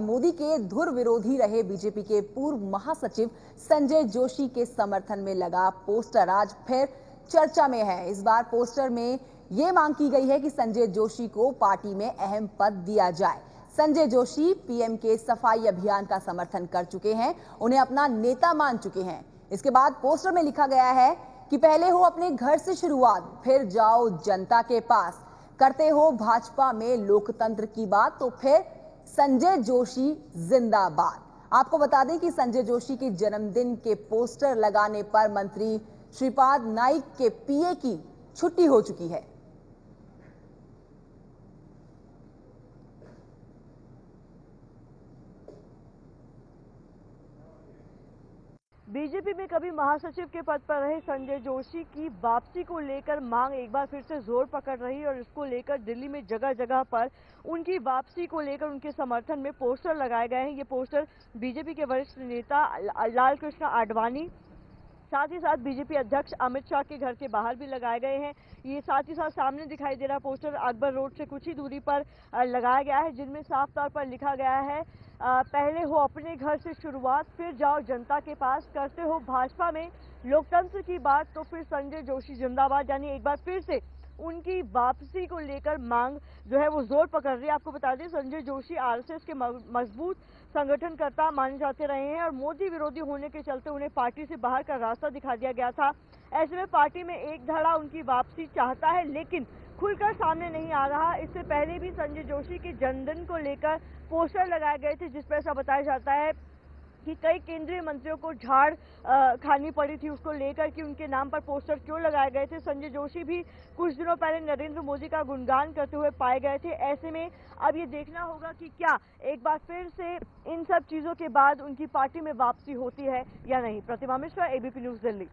मोदी के धुर विरोधी रहे बीजेपी के पूर्व महासचिव संजय जोशी के समर्थन में लगा पोस्टर। आज फिर चर्चा में है। इस बार पोस्टर में ये मांग की गई है कि संजय जोशी को पार्टी में अहम पद दिया जाए। संजय जोशी पीएम के सफ़ाई अभियान का समर्थन कर चुके हैं। उन्हें अपना नेता मान चुके हैं। इसके बाद पोस्टर में लिखा गया है कि पहले हो अपने घर से शुरुआत, फिर जाओ जनता के पास। करते हो भाजपा में लोकतंत्र की बात तो फिर संजय जोशी जिंदाबाद। आपको बता दें कि संजय जोशी के जन्मदिन के पोस्टर लगाने पर मंत्री श्रीपाद नाइक के पीए की छुट्टी हो चुकी है। बीजेपी में कभी महासचिव के पद पर रहे संजय जोशी की वापसी को लेकर मांग एक बार फिर से ज़ोर पकड़ रही और इसको लेकर दिल्ली में जगह जगह पर उनकी वापसी को लेकर उनके समर्थन में पोस्टर लगाए गए हैं। ये पोस्टर बीजेपी के वरिष्ठ नेता लाल कृष्ण आडवाणी साथ ही साथ बीजेपी अध्यक्ष अमित शाह के घर के बाहर भी लगाए गए हैं। ये साथ ही साथ सामने दिखाई दे रहा पोस्टर अकबर रोड से कुछ ही दूरी पर लगाया गया है, जिनमें साफ़ तौर पर लिखा गया है पहले हो अपने घर से शुरुआत, फिर जाओ जनता के पास, करते हो भाजपा में लोकतंत्र की बात तो फिर संजय जोशी जिंदाबाद। यानी एक बार फिर से उनकी वापसी को लेकर मांग जो है वो ज़ोर पकड़ रही है। आपको बता दें, संजय जोशी आरएसएस के मज़बूत संगठनकर्ता माने जाते रहे हैं और मोदी विरोधी होने के चलते उन्हें पार्टी से बाहर का रास्ता दिखा दिया गया था। ऐसे में पार्टी में एक धड़ा उनकी वापसी चाहता है, लेकिन खुलकर सामने नहीं आ रहा। इससे पहले भी संजय जोशी के जन्मदिन को लेकर पोस्टर लगाए गए थे, जिस पर ऐसा बताया जाता है कि कई केंद्रीय मंत्रियों को झाड़ खानी पड़ी थी उसको लेकर कि उनके नाम पर पोस्टर क्यों लगाए गए थे। संजय जोशी भी कुछ दिनों पहले नरेंद्र मोदी का गुणगान करते हुए पाए गए थे। ऐसे में अब ये देखना होगा कि क्या एक बार फिर से इन सब चीज़ों के बाद उनकी पार्टी में वापसी होती है या नहीं। प्रतिमा मिश्रा एबीपी न्यूज़ दिल्ली।